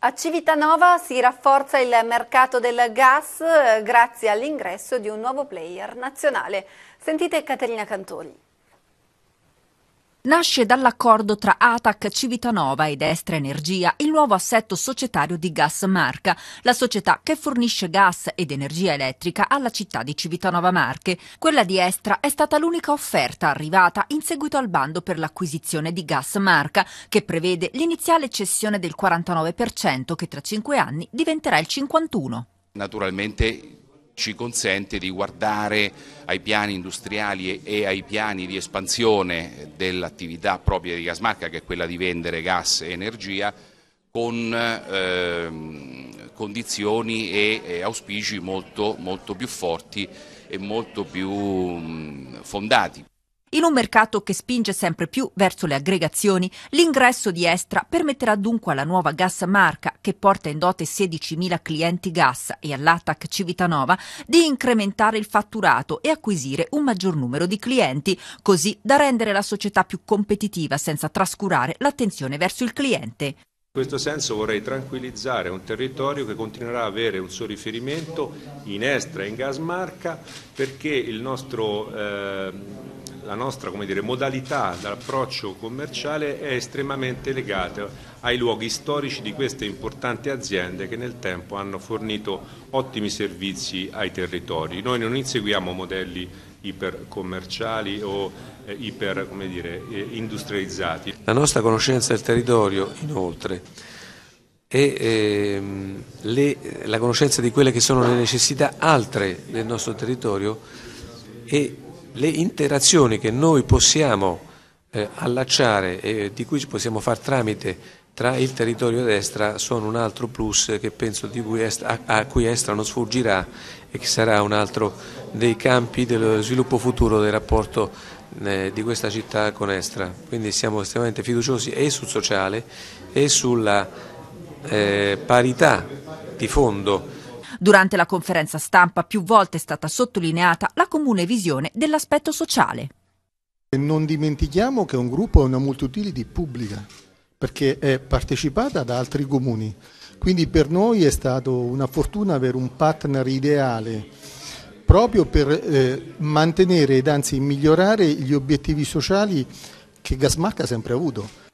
A Civitanova si rafforza il mercato del gas eh, grazie all'ingresso di un nuovo player nazionale. Sentite Caterina Cantori nasce dall'accordo tra ATAC Civitanova ed Estra Energia, il nuovo assetto societario di Gas Marca, la società che fornisce gas ed energia elettrica alla città di Civitanova Marche. Quella di Estra è stata l'unica offerta arrivata in seguito al bando per l'acquisizione di Gas Marca, che prevede l'iniziale cessione del 49% che tra cinque anni diventerà il 51%. Naturalmente ci consente di guardare ai piani industriali e ai piani di espansione dell'attività propria di Gasmarca, che è quella di vendere gas e energia, con eh, condizioni e, e auspici molto, molto, più forti e molto più mh, fondati. In un mercato che spinge sempre più verso le aggregazioni, l'ingresso di Estra permetterà dunque alla nuova gas marca, che porta in dote 16.000 clienti gas, e all'Attac Civitanova di incrementare il fatturato e acquisire un maggior numero di clienti, così da rendere la società più competitiva senza trascurare l'attenzione verso il cliente. In questo senso vorrei tranquillizzare un territorio che continuerà a avere un suo riferimento in Estra e in gas marca perché il nostro eh, la nostra dire, modalità d'approccio commerciale è estremamente legata ai luoghi storici di queste importanti aziende che nel tempo hanno fornito ottimi servizi ai territori. Noi non inseguiamo modelli ipercommerciali o eh, iper dire, eh, industrializzati. La nostra conoscenza del territorio inoltre e ehm, le, la conoscenza di quelle che sono le necessità altre del nostro territorio e le interazioni che noi possiamo eh, allacciare e di cui possiamo far tramite tra il territorio destra sono un altro plus che penso cui Estra, a, a cui Estra non sfuggirà e che sarà un altro dei campi dello sviluppo futuro del rapporto eh, di questa città con Estra. Quindi siamo estremamente fiduciosi e sul sociale e sulla eh, parità di fondo Durante la conferenza stampa più volte è stata sottolineata la comune visione dell'aspetto sociale. Non dimentichiamo che un gruppo è una multiutility pubblica perché è partecipata da altri comuni. Quindi per noi è stata una fortuna avere un partner ideale proprio per eh, mantenere ed anzi migliorare gli obiettivi sociali che Gasmarca ha sempre avuto.